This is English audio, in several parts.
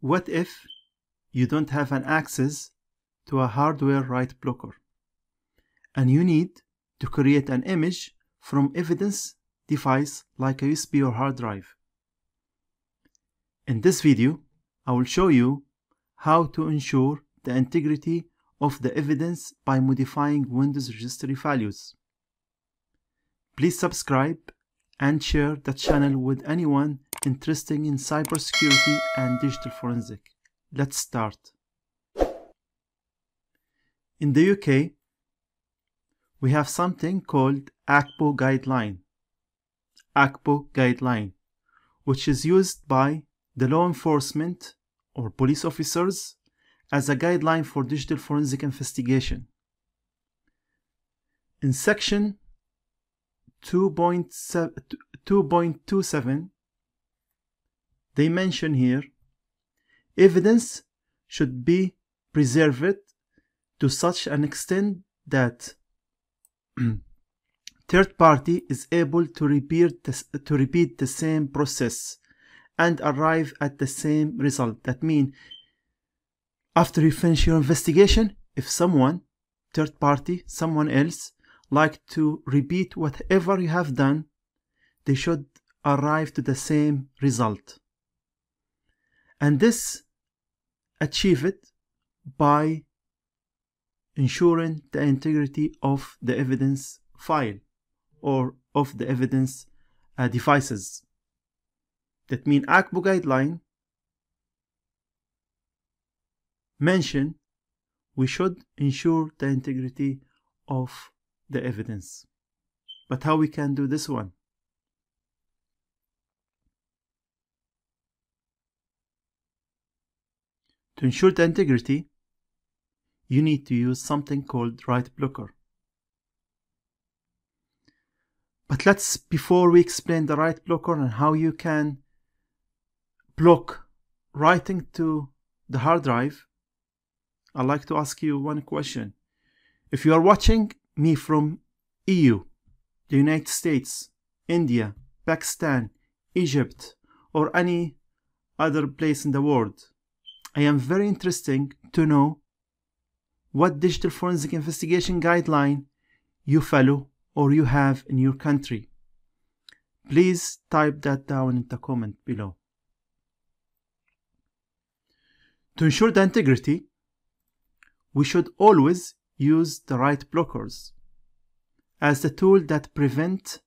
what if you don't have an access to a hardware write blocker and you need to create an image from evidence device like a USB or hard drive. In this video, I will show you how to ensure the integrity of the evidence by modifying Windows registry values. Please subscribe and share the channel with anyone interested in cybersecurity and digital forensic. Let's start. In the UK, we have something called ACPO guideline. ACPO guideline, which is used by the law enforcement or police officers as a guideline for digital forensic investigation. In section 2.27, they mention here evidence should be preserved to such an extent that third party is able to repeat, to repeat the same process and arrive at the same result. That means after you finish your investigation, if someone, third party, someone else, like to repeat whatever you have done, they should arrive to the same result. And this achieve it by ensuring the integrity of the evidence file or of the evidence uh, devices. That mean ACPO guideline mention we should ensure the integrity of the evidence. But how we can do this one? To ensure the integrity, you need to use something called write blocker. But let's, before we explain the write blocker and how you can block writing to the hard drive, I'd like to ask you one question. If you are watching me from EU, the United States, India, Pakistan, Egypt, or any other place in the world, I am very interesting to know what digital forensic investigation guideline you follow or you have in your country. Please type that down in the comment below. To ensure the integrity, we should always use the write blockers as the tool that prevent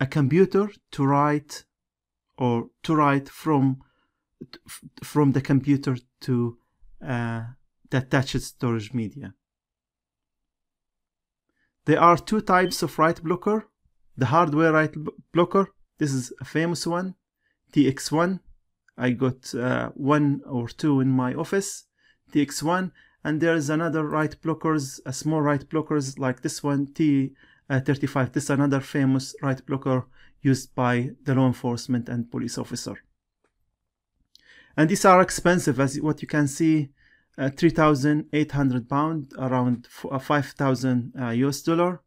a computer to write or to write from from the computer to uh, the attached storage media. There are two types of write blocker. The hardware write blocker, this is a famous one, TX1. I got uh, one or two in my office, TX1. And there is another write blockers, a small write blockers like this one, T35. This is another famous write blocker used by the law enforcement and police officer. And these are expensive, as what you can see, uh, 3,800 pound, around uh, 5,000 uh, US dollar.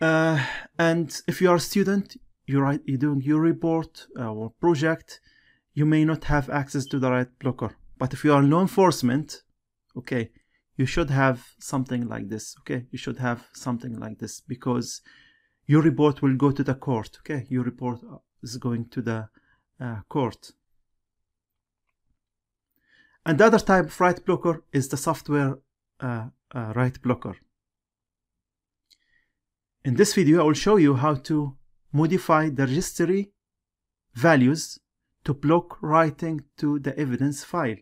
Uh, and if you are a student, you write, you're doing your report uh, or project, you may not have access to the write blocker. But if you are law enforcement, okay, you should have something like this. Okay, you should have something like this because your report will go to the court. Okay, your report is going to the uh, court. And the other type of write blocker is the software uh, uh, write blocker. In this video, I will show you how to modify the registry values to block writing to the evidence file.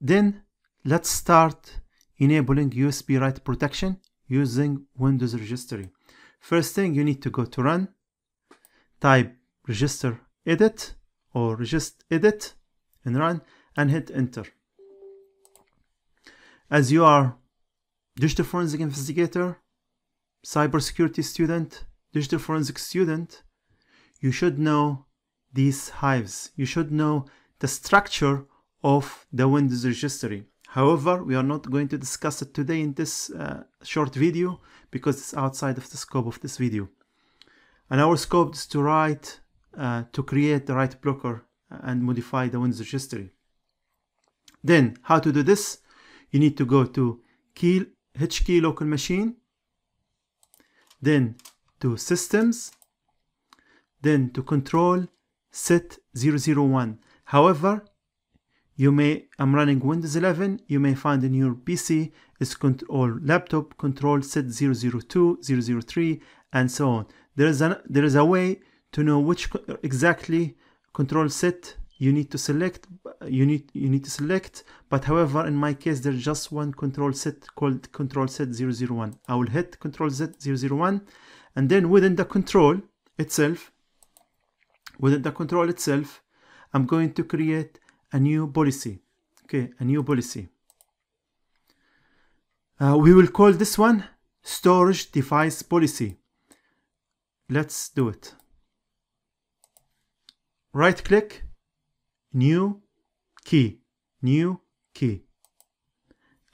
Then let's start enabling USB write protection using Windows registry. First thing you need to go to run, type register edit or regist edit and run and hit enter as you are digital forensic investigator, cybersecurity student, digital forensic student, you should know these hives. You should know the structure of the Windows registry. However, we are not going to discuss it today in this uh, short video because it's outside of the scope of this video. And our scope is to write, uh, to create the write blocker and modify the Windows registry. Then how to do this? You need to go to key, H key local machine, then to systems, then to control set 001. However, you may, I'm running Windows 11, you may find in your PC is control laptop control set 002, 003, and so on. There is, an, there is a way to know which exactly control set you need to select you need you need to select but however in my case there's just one control set called control set 001 i will hit control set 001 and then within the control itself within the control itself i'm going to create a new policy. Okay a new policy. Uh, we will call this one storage device policy. Let's do it. Right click new key new key.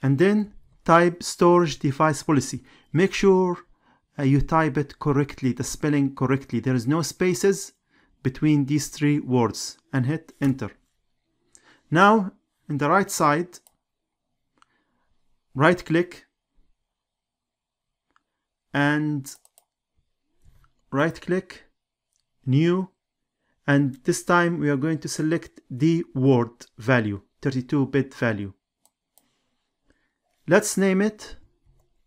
And then type storage device policy. Make sure uh, you type it correctly the spelling correctly. There is no spaces between these three words and hit enter now in the right side right click and right click new and this time we are going to select the word value 32-bit value. Let's name it.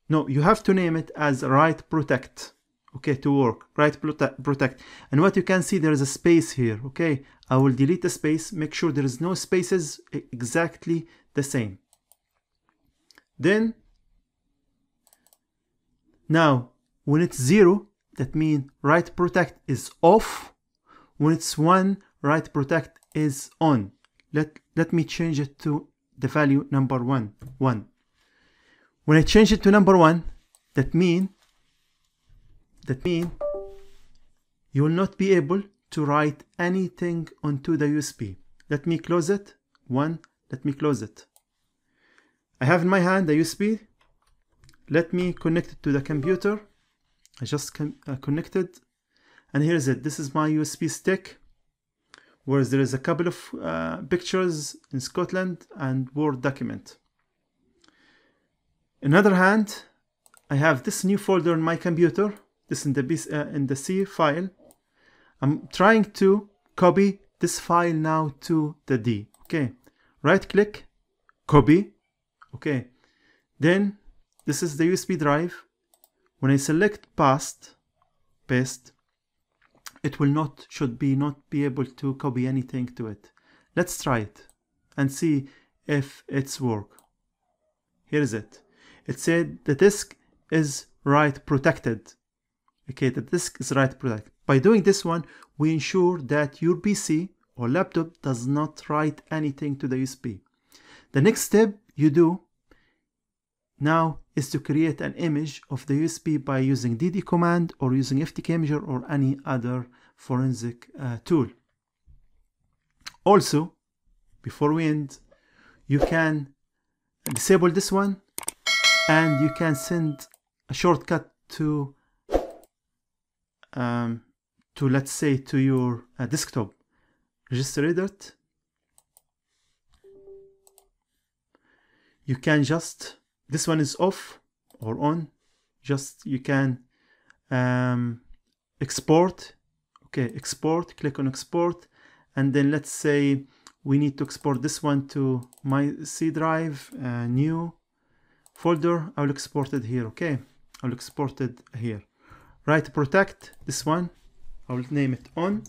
No you have to name it as write protect okay to work right? Protect. And what you can see there is a space here okay? I will delete the space make sure there is no spaces exactly the same. Then now when it's zero that means write protect is off. When it's 1 write protect is on. Let let me change it to the value number 1 1 when I change it to number 1 that mean that mean you will not be able to write anything onto the USB let me close it. 1 let me close it. I have in my hand the USB let me connect it to the computer. I just uh, connected. And here's it. This is my USB stick whereas there is a couple of uh, pictures in Scotland and Word document. In other hand I have this new folder on my computer this in the uh, in the C file. I'm trying to copy this file now to the D okay? Right click copy okay? Then this is the USB drive. When I select past paste it will not should be not be able to copy anything to it. Let's try it and see if it's work. Here is it. It said the disk is write protected okay the disk is write protected by doing this one we ensure that your pc or laptop does not write anything to the usb the next step you do now is to create an image of the USB by using DD command or using FTK Imager or any other forensic uh, tool. Also, before we end, you can disable this one and you can send a shortcut to um, to let's say to your uh, desktop. Register it you can just this one is off or on. Just you can um, export. Okay export click on export. And then let's say we need to export this one to my C drive uh, new folder. I will export it here okay? I will export it here write protect this one. I will name it on.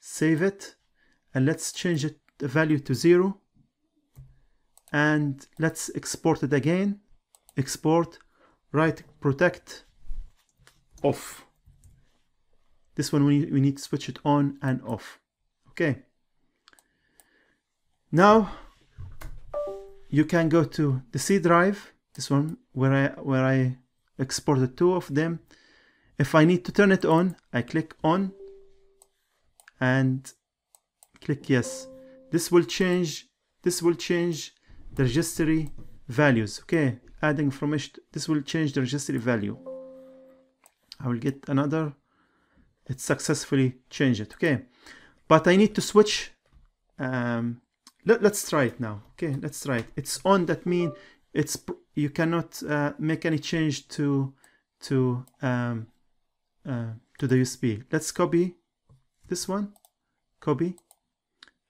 Save it. And let's change it the value to zero. And let's export it again. Export. Write protect. Off. This one we, we need to switch it on and off. Okay. Now you can go to the C drive this one where I where I exported two of them. If I need to turn it on I click on and click yes. This will change this will change the registry values. Okay adding information this will change the registry value. I will get another. It successfully changed it. Okay but I need to switch um, let, us try it now. Okay let's try it. It's on that mean it's you cannot uh, make any change to to um, uh, to the USB let's copy this one copy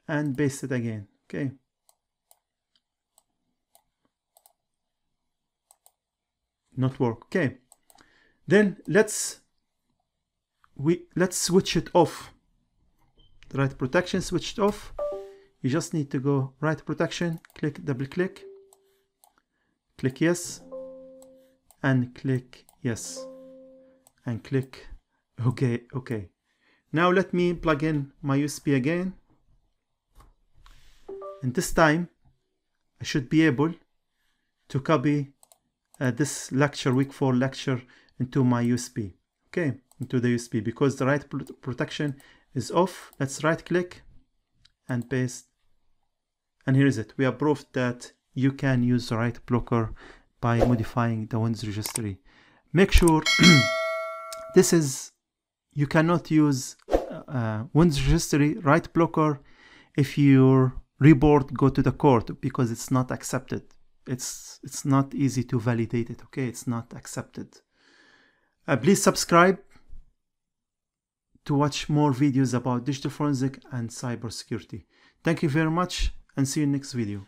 and paste it again okay? Not work okay. Then let's we let's switch it off. The write protection switched off. You just need to go write protection click double click click yes and click yes and click okay okay. Now let me plug in my USB again. And this time I should be able to copy uh, this lecture week 4 lecture into my USB okay into the USB because the write protection is off. Let's right click and paste. And here is it. We have proved that you can use the write blocker by modifying the Windows registry. Make sure this is you cannot use uh, Windows registry write blocker if your report go to the court because it's not accepted. It's it's not easy to validate it okay? It's not accepted. Uh, please subscribe to watch more videos about digital forensic and cybersecurity. Thank you very much and see you next video